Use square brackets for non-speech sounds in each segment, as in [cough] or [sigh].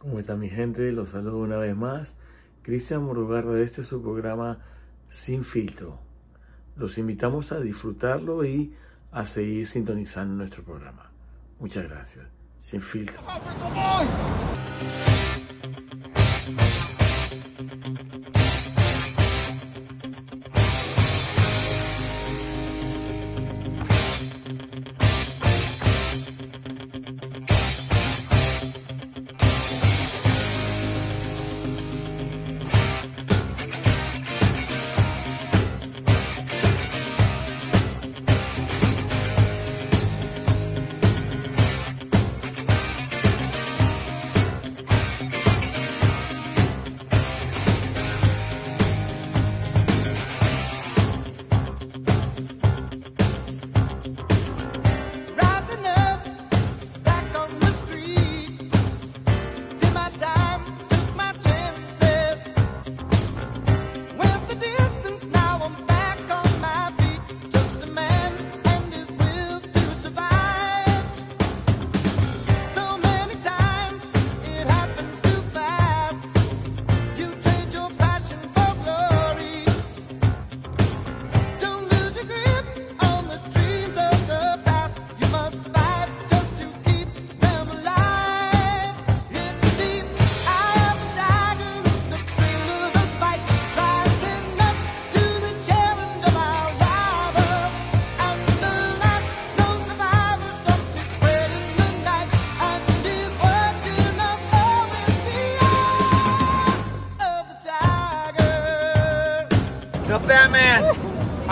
¿Cómo está mi gente? Los saludo una vez más. Cristian Murugarra de este su programa Sin Filtro. Los invitamos a disfrutarlo y a seguir sintonizando nuestro programa. Muchas gracias. Sin Filtro.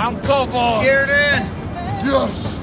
I'm Coco. it in. Yes.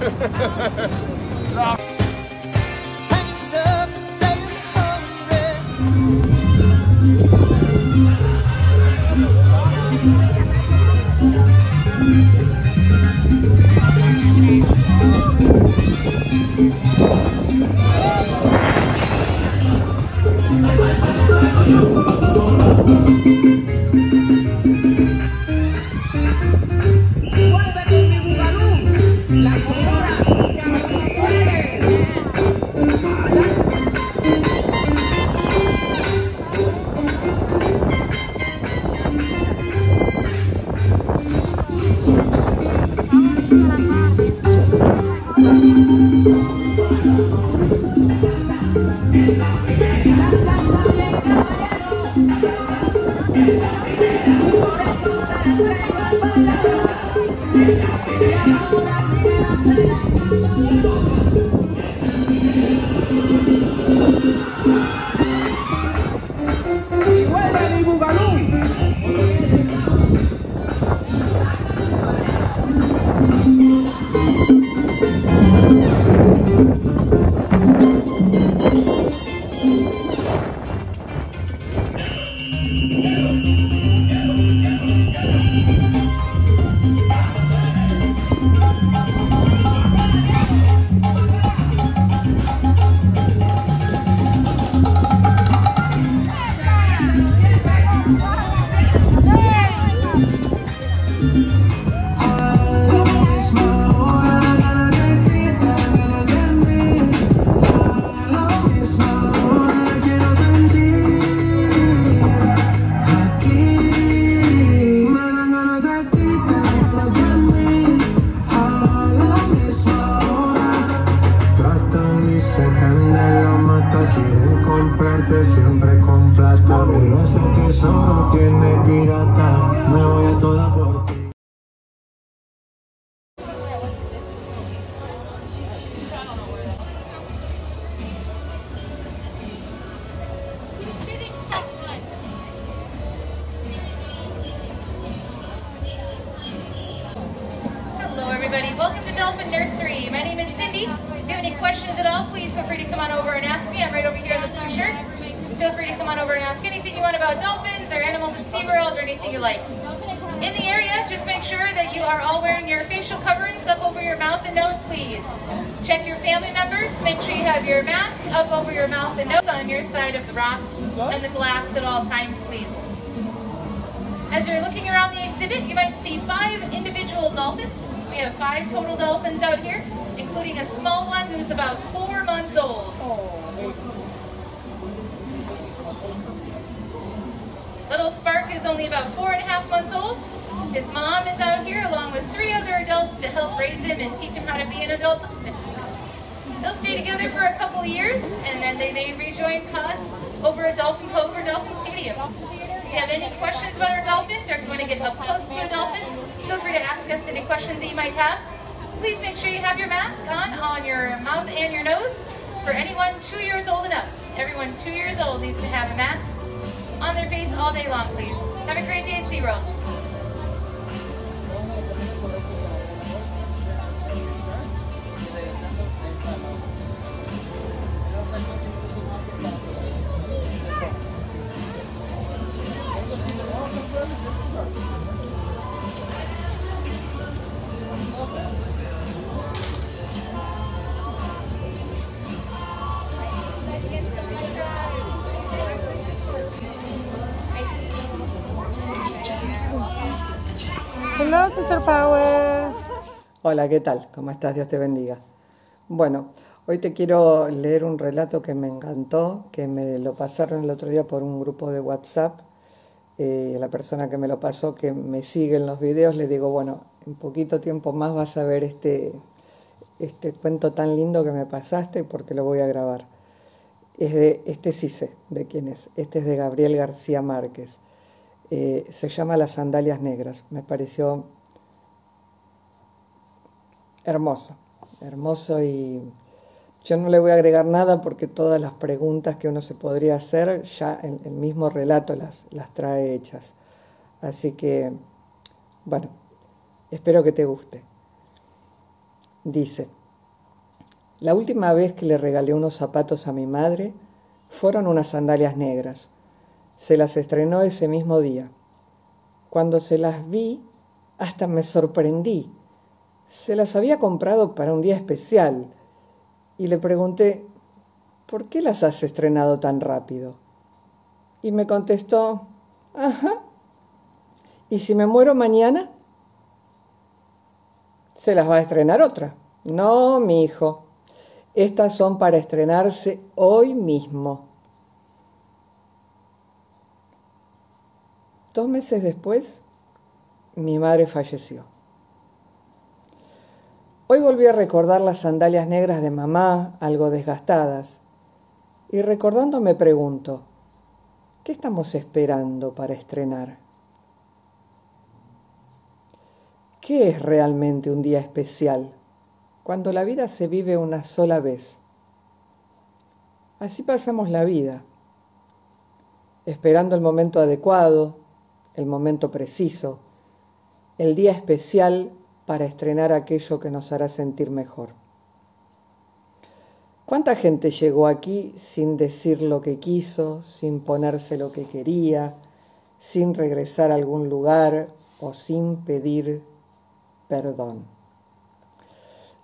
Everybody. Welcome to Dolphin Nursery. My name is Cindy. If you have any questions at all, please feel free to come on over and ask me. I'm right over here in the blue shirt. Feel free to come on over and ask anything you want about dolphins or animals at SeaWorld or anything you like. In the area, just make sure that you are all wearing your facial coverings up over your mouth and nose, please. Check your family members. Make sure you have your mask up over your mouth and nose on your side of the rocks and the glass at all times, please. As you're looking around the exhibit, you might see five individual dolphins. We have five total dolphins out here, including a small one who's about four months old. Little Spark is only about four and a half months old. His mom is out here along with three other adults to help raise him and teach him how to be an adult dolphin. They'll stay together for a couple years and then they may rejoin pods over at Dolphin Cove or Dolphin Stadium. If you have any questions about our dolphins or if you want to get up close to a dolphin, feel free to ask us any questions that you might have. Please make sure you have your mask on on your mouth and your nose for anyone two years old and up. Everyone two years old needs to have a mask on their face all day long, please. Have a great day at SeaWorld. Hello, Sister Power. Hola, ¿qué tal? ¿Cómo estás? Dios te bendiga. Bueno, hoy te quiero leer un relato que me encantó, que me lo pasaron el otro día por un grupo de WhatsApp. Eh, la persona que me lo pasó, que me sigue en los videos, le digo, bueno, en poquito tiempo más vas a ver este, este cuento tan lindo que me pasaste porque lo voy a grabar. Es de, este sí sé de quién es. Este es de Gabriel García Márquez. Eh, se llama Las sandalias negras. Me pareció hermoso, hermoso y yo no le voy a agregar nada porque todas las preguntas que uno se podría hacer ya el, el mismo relato las, las trae hechas. Así que, bueno, espero que te guste. Dice, la última vez que le regalé unos zapatos a mi madre fueron unas sandalias negras. Se las estrenó ese mismo día. Cuando se las vi, hasta me sorprendí. Se las había comprado para un día especial y le pregunté, ¿por qué las has estrenado tan rápido? Y me contestó, ajá, ¿y si me muero mañana? Se las va a estrenar otra. No, mi hijo, estas son para estrenarse hoy mismo. Dos meses después, mi madre falleció. Hoy volví a recordar las sandalias negras de mamá, algo desgastadas, y recordando me pregunto, ¿qué estamos esperando para estrenar? ¿Qué es realmente un día especial cuando la vida se vive una sola vez? Así pasamos la vida, esperando el momento adecuado, el momento preciso, el día especial para estrenar aquello que nos hará sentir mejor. ¿Cuánta gente llegó aquí sin decir lo que quiso, sin ponerse lo que quería, sin regresar a algún lugar o sin pedir perdón?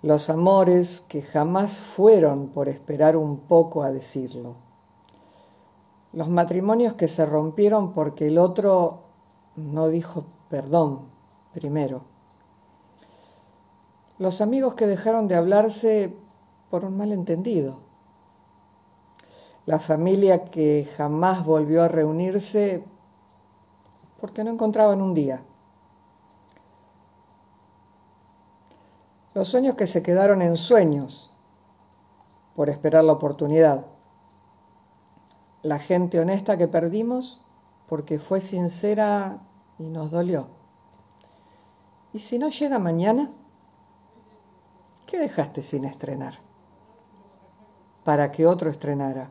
Los amores que jamás fueron por esperar un poco a decirlo. Los matrimonios que se rompieron porque el otro no dijo perdón primero. Los amigos que dejaron de hablarse por un malentendido. La familia que jamás volvió a reunirse porque no encontraban un día. Los sueños que se quedaron en sueños por esperar la oportunidad. La gente honesta que perdimos porque fue sincera y nos dolió. ¿Y si no llega mañana? ¿Qué dejaste sin estrenar? Para que otro estrenara.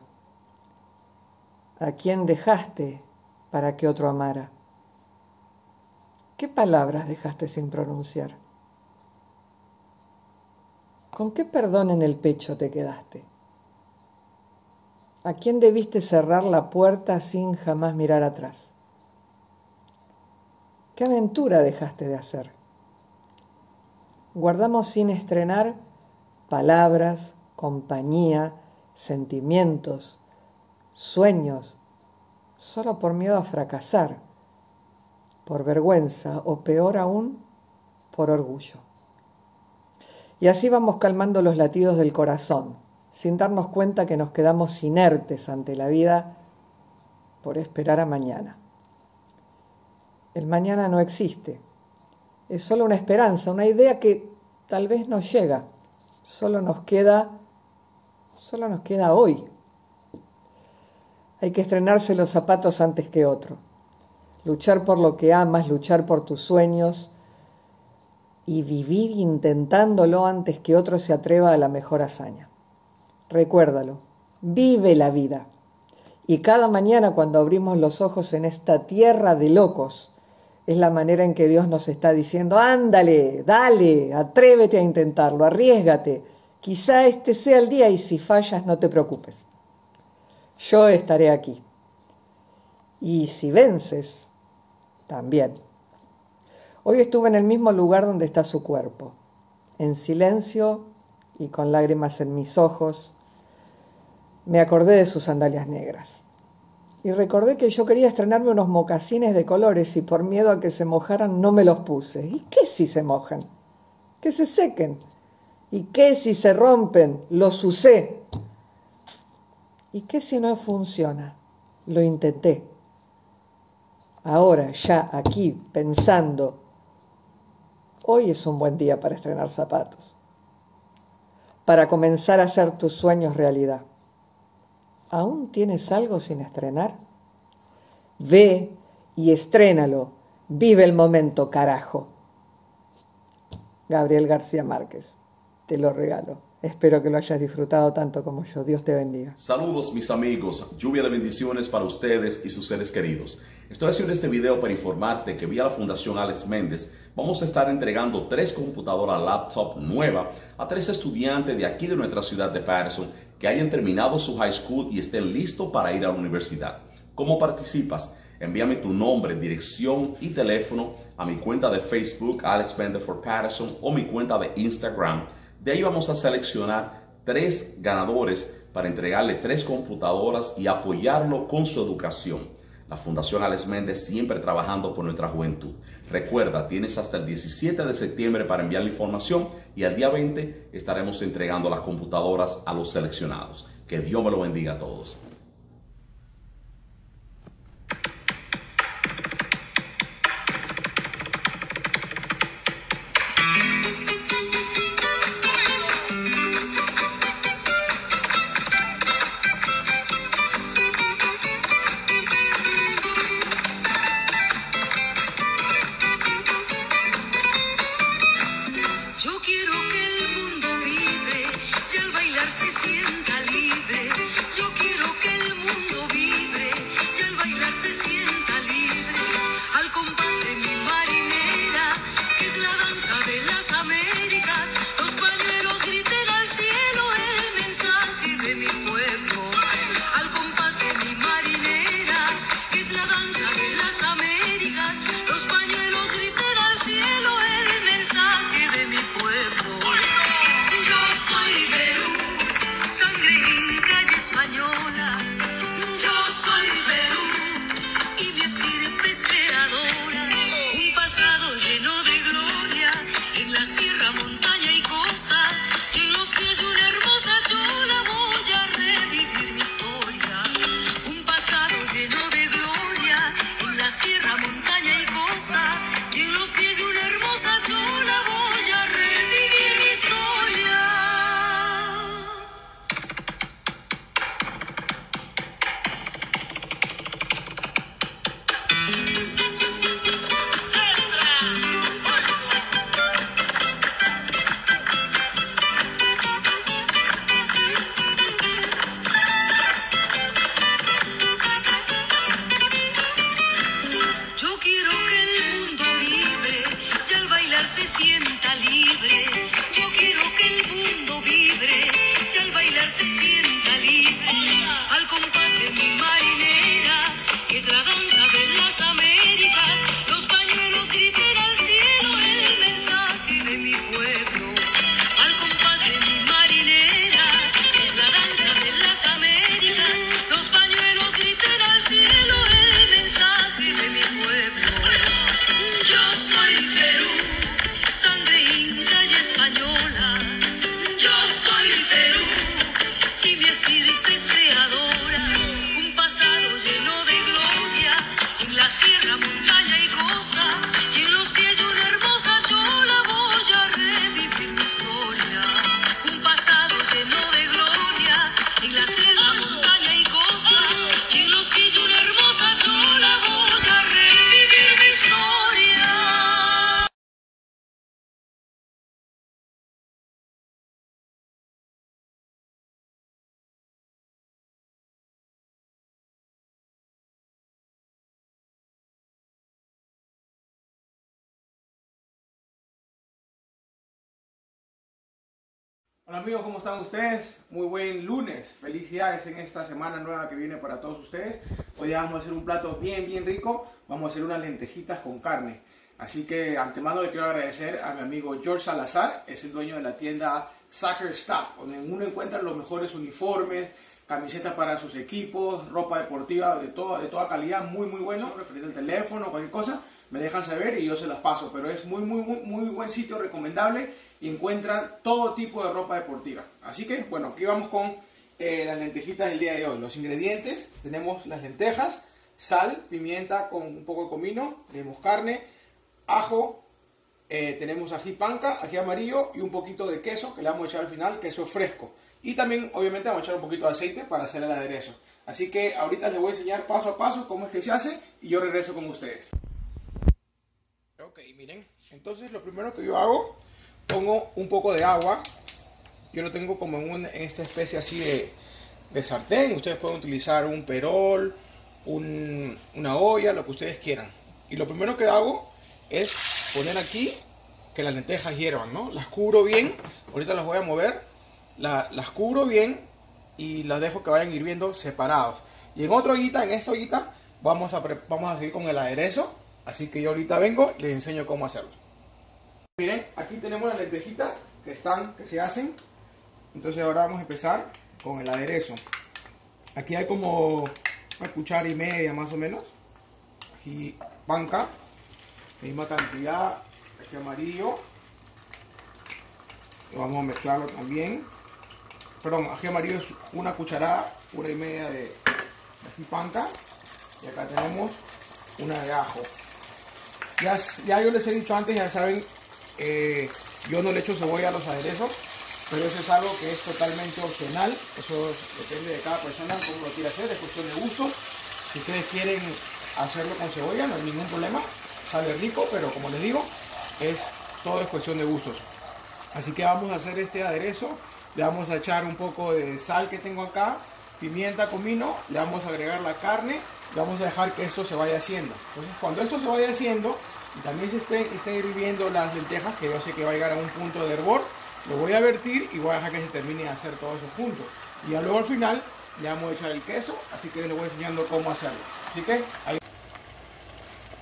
¿A quién dejaste para que otro amara? ¿Qué palabras dejaste sin pronunciar? ¿Con qué perdón en el pecho te quedaste? ¿A quién debiste cerrar la puerta sin jamás mirar atrás? ¿Qué aventura dejaste de hacer? Guardamos sin estrenar palabras, compañía, sentimientos, sueños, solo por miedo a fracasar, por vergüenza o peor aún, por orgullo. Y así vamos calmando los latidos del corazón, sin darnos cuenta que nos quedamos inertes ante la vida por esperar a mañana. El mañana no existe. Es solo una esperanza, una idea que tal vez no llega. Solo nos queda solo nos queda hoy. Hay que estrenarse los zapatos antes que otro. Luchar por lo que amas, luchar por tus sueños y vivir intentándolo antes que otro se atreva a la mejor hazaña. Recuérdalo, vive la vida. Y cada mañana cuando abrimos los ojos en esta tierra de locos, es la manera en que Dios nos está diciendo, ándale, dale, atrévete a intentarlo, arriesgate. Quizá este sea el día y si fallas no te preocupes. Yo estaré aquí. Y si vences, también. Hoy estuve en el mismo lugar donde está su cuerpo, en silencio y con lágrimas en mis ojos. Me acordé de sus sandalias negras. Y recordé que yo quería estrenarme unos mocasines de colores y por miedo a que se mojaran no me los puse. ¿Y qué si se mojan? Que se sequen. ¿Y qué si se rompen? Los usé. ¿Y qué si no funciona? Lo intenté. Ahora, ya aquí, pensando, hoy es un buen día para estrenar zapatos, para comenzar a hacer tus sueños realidad. ¿Aún tienes algo sin estrenar? Ve y estrénalo. Vive el momento, carajo. Gabriel García Márquez, te lo regalo. Espero que lo hayas disfrutado tanto como yo. Dios te bendiga. Saludos mis amigos, lluvia de bendiciones para ustedes y sus seres queridos. Estoy haciendo este video para informarte que vía la Fundación Alex Méndez vamos a estar entregando tres computadoras laptop nuevas a tres estudiantes de aquí de nuestra ciudad de Patterson que hayan terminado su high school y estén listos para ir a la universidad. ¿Cómo participas? Envíame tu nombre, dirección y teléfono a mi cuenta de Facebook Alex Bender for Patterson o mi cuenta de Instagram. De ahí vamos a seleccionar tres ganadores para entregarle tres computadoras y apoyarlo con su educación. La Fundación Alex Méndez siempre trabajando por nuestra juventud. Recuerda, tienes hasta el 17 de septiembre para enviar la información y al día 20 estaremos entregando las computadoras a los seleccionados. Que Dios me lo bendiga a todos. De las Américas, Hola amigos, ¿cómo están ustedes? Muy buen lunes. Felicidades en esta semana nueva que viene para todos ustedes. Hoy vamos a hacer un plato bien, bien rico. Vamos a hacer unas lentejitas con carne. Así que antemano le quiero agradecer a mi amigo George Salazar, es el dueño de la tienda Soccer Stuff, donde uno encuentra los mejores uniformes, camisetas para sus equipos, ropa deportiva de, todo, de toda calidad, muy muy bueno, referente al teléfono, cualquier cosa, me dejan saber y yo se las paso, pero es muy muy muy, buen sitio, recomendable y encuentran todo tipo de ropa deportiva. Así que bueno, aquí vamos con eh, las lentejitas del día de hoy. Los ingredientes, tenemos las lentejas, sal, pimienta con un poco de comino, tenemos carne, ajo, eh, tenemos ají panca, ají amarillo y un poquito de queso que le vamos a echar al final, queso fresco. Y también, obviamente, vamos a echar un poquito de aceite para hacer el aderezo. Así que ahorita les voy a enseñar paso a paso cómo es que se hace y yo regreso con ustedes. Ok, miren. Entonces, lo primero que yo hago, pongo un poco de agua. Yo lo tengo como en, un- esta especie así de, de sartén. Ustedes pueden utilizar un perol, un- una olla, lo que ustedes quieran. Y lo primero que hago es poner aquí que las lentejas hiervan, ¿no? Las cubro bien, ahorita las voy a mover, la- las cubro bien y las dejo que vayan hirviendo separados. Y en otra ollita, en esta ollita, vamos a, vamos a seguir con el aderezo, así que yo ahorita vengo y les enseño cómo hacerlo. Miren, aquí tenemos las lentejitas que están, que se hacen, entonces ahora vamos a empezar con el aderezo. Aquí hay como una cuchara y media más o menos, ají panca, misma cantidad, ají amarillo. Y vamos a mezclarlo también. Perdón, ají amarillo es una cucharada, una y media de, de ají panca. Y acá tenemos una de ajo. Ya, ya yo les he dicho antes, ya saben, eh, yo no le echo cebolla a los aderezos, pero eso es algo que es totalmente opcional. Eso depende de cada persona, cómo lo quiere hacer, es cuestión de gusto. Si ustedes quieren hacerlo con cebolla, no hay ningún problema. Sabe rico, pero como les digo, es todo es cuestión de gustos. Así que vamos a hacer este aderezo. Le vamos a echar un poco de sal que tengo acá, pimienta, comino. Le vamos a agregar la carne. Vamos a dejar que esto se vaya haciendo. Entonces, cuando esto se vaya haciendo y también se estén, estén hirviendo las lentejas, que yo sé que va a llegar a un punto de hervor, lo voy a vertir y voy a dejar que se termine de hacer todo eso junto. Y ya luego al final le vamos a echar el queso, así que les voy enseñando cómo hacerlo. Así que.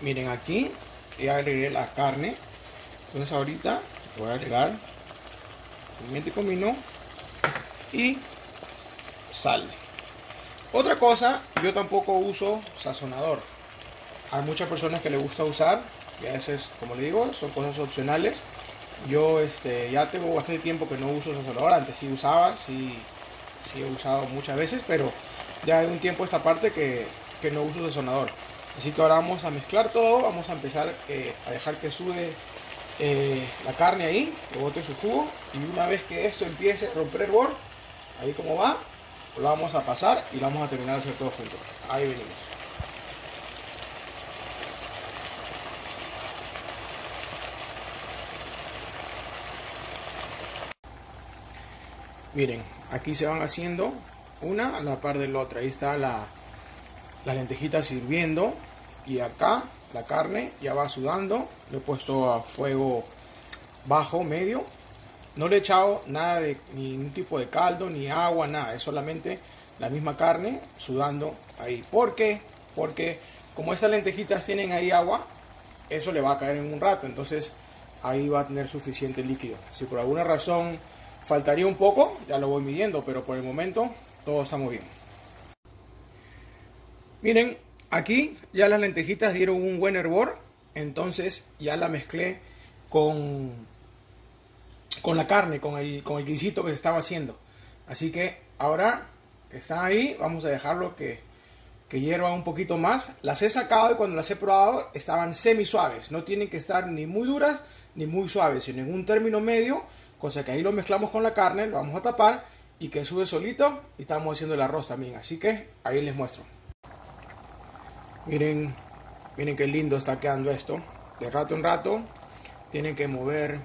Miren aquí, ya agregué la carne. Entonces ahorita voy a agregar pimienta y comino y sal. Otra cosa, yo tampoco uso sazonador. Hay muchas personas que le gusta usar, y a veces, como le digo, son cosas opcionales. Yo este, ya tengo bastante tiempo que no uso sazonador, antes sí usaba, sí, sí he usado muchas veces, pero ya hay un tiempo esta parte que, que no uso sazonador. Así que ahora vamos a mezclar todo, vamos a empezar eh, a dejar que sude eh, la carne ahí, que bote su jugo, y una vez que esto empiece a romper hervor, ahí como va, lo vamos a pasar y vamos a terminar de hacer todo junto. Ahí venimos. Miren, aquí se van haciendo una a la par de la otra. Ahí está la, las lentejitas hirviendo y acá la carne ya va sudando. Lo he puesto a fuego bajo, medio. No le he echado nada de ningún tipo de caldo, ni agua, nada. Es solamente la misma carne sudando ahí. ¿Por qué? Porque como estas lentejitas tienen ahí agua, eso le va a caer en un rato. Entonces ahí va a tener suficiente líquido. Si por alguna razón faltaría un poco, ya lo voy midiendo, pero por el momento todo está muy bien. Miren, aquí ya las lentejitas dieron un buen hervor, entonces ya la mezclé con, con la carne, con el, con el guisito que se estaba haciendo. Así que ahora que están ahí, vamos a dejarlo que, que hiervan un poquito más. Las he sacado y cuando las he probado estaban semi suaves. No tienen que estar ni muy duras ni muy suaves, sino en un término medio. Cosa que ahí lo mezclamos con la carne, lo vamos a tapar y que sube solito. Y estamos haciendo el arroz también. Así que ahí les muestro. Miren, miren qué lindo está quedando esto. De rato en rato tienen que mover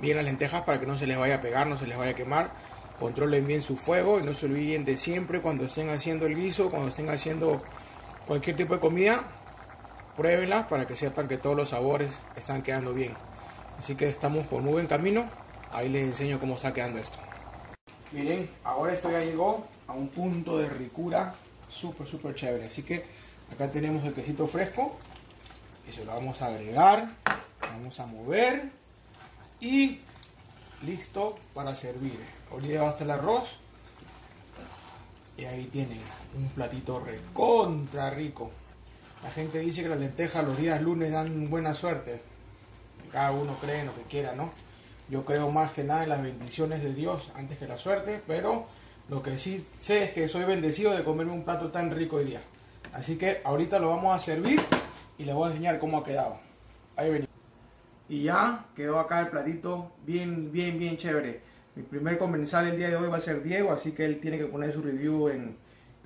bien las lentejas para que no se les vaya a pegar, no se les vaya a quemar. Controlen bien su fuego y no se olviden de siempre cuando estén haciendo el guiso, cuando estén haciendo cualquier tipo de comida, pruébenla para que sepan que todos los sabores están quedando bien. Así que estamos por muy buen camino. Ahí les enseño cómo está quedando esto. Miren, ahora esto ya llegó a un punto de ricura súper, súper chévere. Así que acá tenemos el quesito fresco se lo vamos a agregar, vamos a mover y listo para servir. Va hasta el arroz y ahí tienen un platito recontra rico. La gente dice que las lentejas los días lunes dan buena suerte. Cada uno cree en lo que quiera, ¿no? Yo creo más que nada en las bendiciones de Dios antes que la suerte, pero lo que sí sé es que soy bendecido de comerme un plato tan rico hoy día. Así que ahorita lo vamos a servir y les voy a enseñar cómo ha quedado. Ahí venimos. Y ya quedó acá el platito bien, bien, bien chévere. Mi primer comensal el día de hoy va a ser Diego, así que él tiene que poner su review en,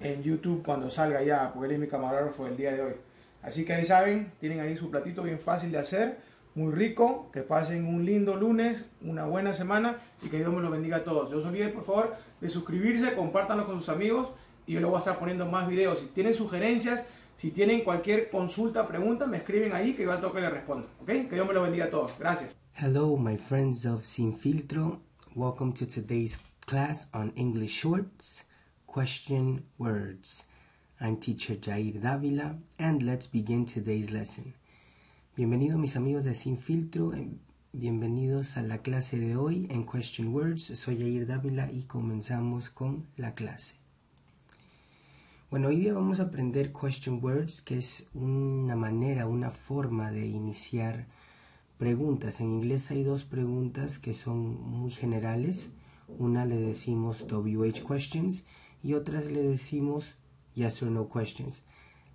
en YouTube cuando salga ya, porque él es mi camarógrafo el día de hoy. Así que ahí saben, tienen ahí su platito bien fácil de hacer, muy rico, que pasen un lindo lunes, una buena semana y que Dios me los bendiga a todos. No se olviden por favor de suscribirse, compártanlo con sus amigos y yo les voy a estar poniendo más videos. Si tienen sugerencias, si tienen cualquier consulta, pregunta, me escriben ahí que yo al toque les respondo. ¿Ok? Que Dios me los bendiga a todos. Gracias. Hello, my friends of Sin Filtro. Welcome to today's class on English Shorts, Question Words. I'm teacher Jair Davila, and let's begin today's lesson. Bienvenidos mis amigos de Sin Filtro, eh, bienvenidos a la clase de hoy en Question Words. Soy Jair Dávila y comenzamos con la clase. Bueno, hoy día vamos a aprender Question Words, que es una manera, una forma de iniciar preguntas. En inglés hay dos preguntas que son muy generales. Una le decimos WH questions y otras le decimos yes or no questions.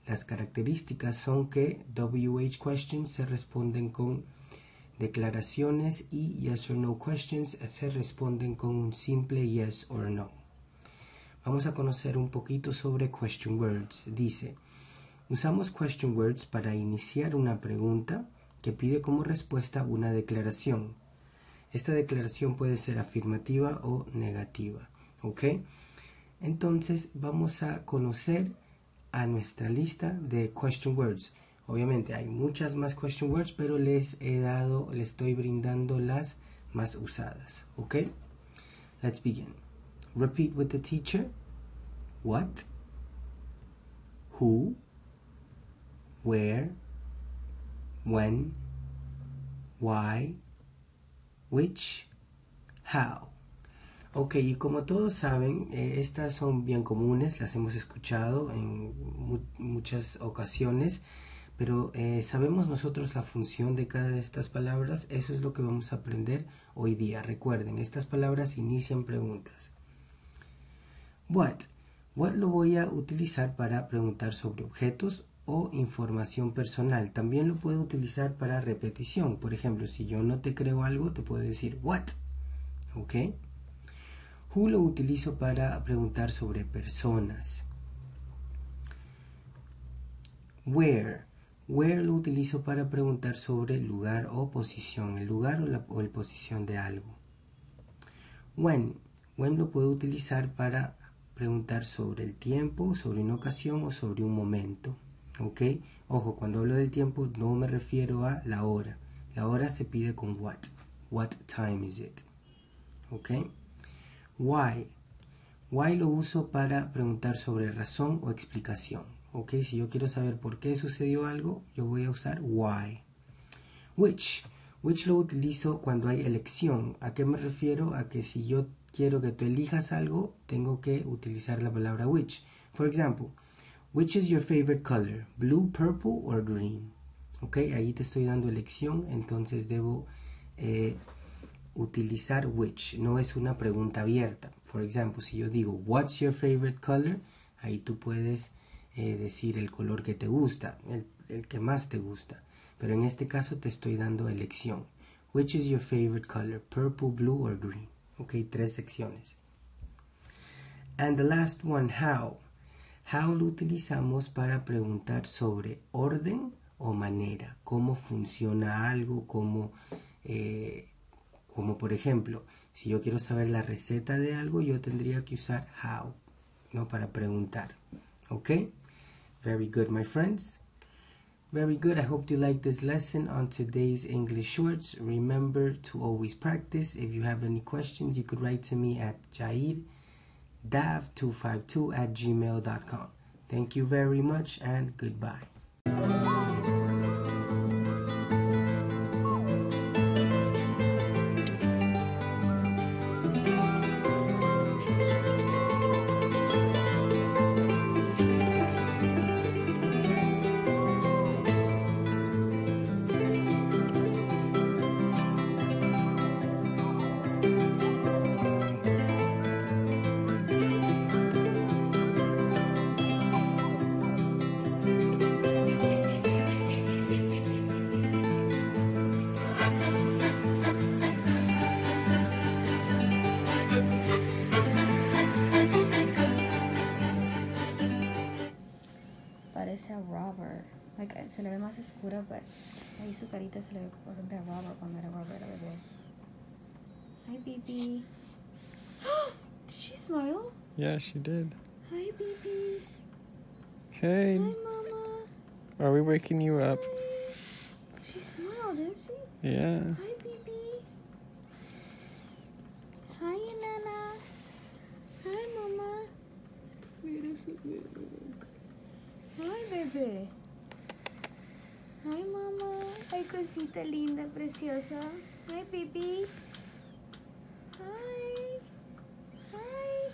Las características son que WH questions se responden con declaraciones y yes or no questions se responden con un simple yes or no. Vamos a conocer un poquito sobre question words. Dice, usamos question words para iniciar una pregunta que pide como respuesta una declaración. Esta declaración puede ser afirmativa o negativa. ¿Ok? Entonces vamos a conocer a nuestra lista de question words. Obviamente hay muchas más question words, pero les he dado, les estoy brindando las más usadas. ¿Ok? Let's begin. Repeat with the teacher. What? Who? Where? When? Why? Which? How? Ok, y como todos saben, eh, estas son bien comunes, las hemos escuchado en mu muchas ocasiones, pero eh, sabemos nosotros la función de cada de estas palabras, eso es lo que vamos a aprender hoy día. Recuerden, estas palabras inician preguntas. What? What lo voy a utilizar para preguntar sobre objetos o información personal. También lo puedo utilizar para repetición. Por ejemplo, si yo no te creo algo, te puedo decir what. ¿Ok? Who lo utilizo para preguntar sobre personas. Where. Where lo utilizo para preguntar sobre lugar o posición, el lugar o la o el posición de algo. When. When lo puedo utilizar para preguntar sobre el tiempo, sobre una ocasión o sobre un momento. ¿Ok? Ojo, cuando hablo del tiempo no me refiero a la hora. La hora se pide con what. What time is it? ¿Ok? Why. Why lo uso para preguntar sobre razón o explicación. ¿Ok? Si yo quiero saber por qué sucedió algo, yo voy a usar why. Which. Which lo utilizo cuando hay elección. ¿A qué me refiero? A que si yo quiero que tú elijas algo, tengo que utilizar la palabra which. For example, which is your favorite color? Blue, purple or green? Ok, ahí te estoy dando elección, entonces debo eh, utilizar which. No es una pregunta abierta. For example, si yo digo what's your favorite color, ahí tú puedes eh, decir el color que te gusta, el que más te gusta. Pero en este caso te estoy dando elección. Which is your favorite color? Purple, blue or green? Ok, tres secciones. And the last one, how. How lo utilizamos para preguntar sobre orden o manera, cómo funciona algo, cómo, eh, como por ejemplo, si yo quiero saber la receta de algo, yo tendría que usar how, ¿no? Para preguntar. ¿Ok? Very good, my friends. Very good. I hope you like this lesson on today's English shorts. Remember to always practice. If you have any questions, you could write to me at jairdav252 at gmail.com. Thank you very much and goodbye. Ahí su carita se le ve bastante a Robert cuando era Robert era bebé. Hi, baby. Did she smile? Yeah, she did. Hi, baby. Hey, Hi, mama. are we waking you up? She smiled, didn't she? Yeah. Hi, baby. Hi, Nana. Hi, mama. Mira su bebé. Hi, bebé. Hi, mama. Ay, cosita linda, preciosa. Hi, baby. Hi. Hi.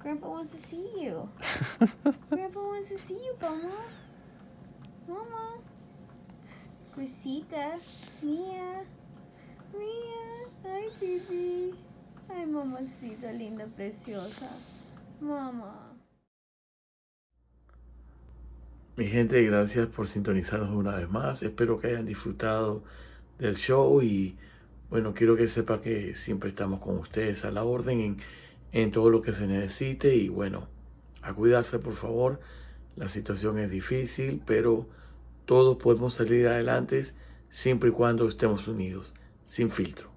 Grandpa wants to see you. [laughs] Grandpa wants to see you, Mama. Mama. Cosita. Mia. Mia. Ay, baby. Ay, mamacita linda, preciosa. Mamá. Mi gente, gracias por sintonizarnos una vez más. Espero que hayan disfrutado del show y bueno, quiero que sepa que siempre estamos con ustedes a la orden en, en todo lo que se necesite y bueno, a cuidarse por favor. La situación es difícil, pero todos podemos salir adelante siempre y cuando estemos unidos, sin filtro.